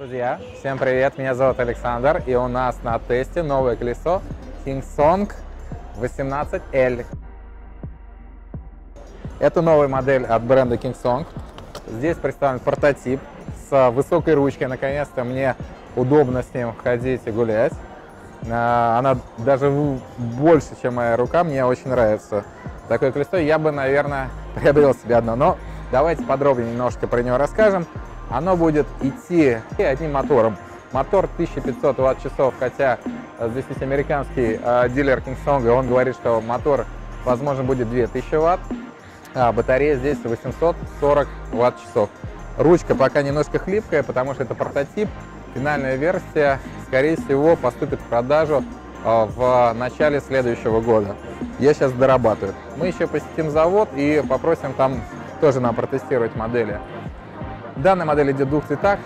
Друзья, всем привет, меня зовут Александр, и у нас на тесте новое колесо Kingsong 18L. Это новая модель от бренда Kingsong. Здесь представлен прототип с высокой ручкой, наконец-то мне удобно с ним ходить и гулять. А, она даже больше, чем моя рука, мне очень нравится. Такое колесо я бы, наверное, приобрел себе одно, но давайте подробнее немножко про него расскажем. Оно будет идти одним мотором. Мотор 1500 ватт-часов, хотя здесь есть американский э, дилер Kingsong, и он говорит, что мотор, возможно, будет 2000 ватт, а батарея здесь 840 ватт-часов. Ручка пока немножко хлипкая, потому что это прототип. Финальная версия, скорее всего, поступит в продажу э, в начале следующего года. Я сейчас дорабатываю. Мы еще посетим завод и попросим там тоже нам протестировать модели. Данная модель идет в двух цветах,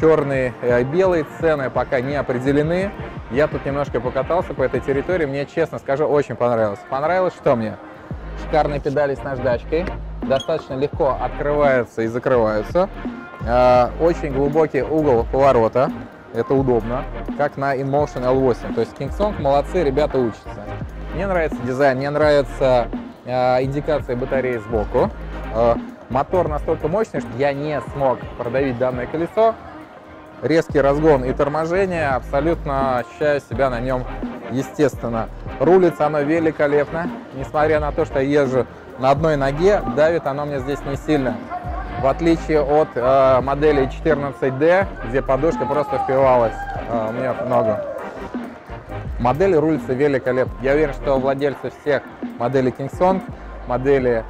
черный и белый, цены пока не определены. Я тут немножко покатался по этой территории, мне, честно скажу, очень понравилось. Понравилось что мне? Шикарные педали с наждачкой, достаточно легко открываются и закрываются. А, очень глубокий угол поворота, это удобно, как на InMotion L8. То есть Kingsong молодцы, ребята учатся. Мне нравится дизайн, мне нравится а, индикация батареи сбоку. Мотор настолько мощный, что я не смог продавить данное колесо. Резкий разгон и торможение, абсолютно ощущаю себя на нем естественно. Рулится оно великолепно, несмотря на то, что я езжу на одной ноге, давит оно мне здесь не сильно. В отличие от э, модели 14D, где подушка просто впивалась э, мне в ногу. Модель рулится великолепно. Я уверен, что владельцы всех моделей Kingsong, модели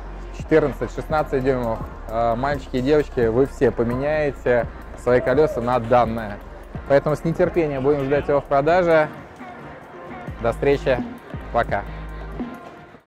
14-16 дюймов, э, мальчики и девочки, вы все поменяете свои колеса на данное. Поэтому с нетерпением будем ждать его в продаже. До встречи. Пока.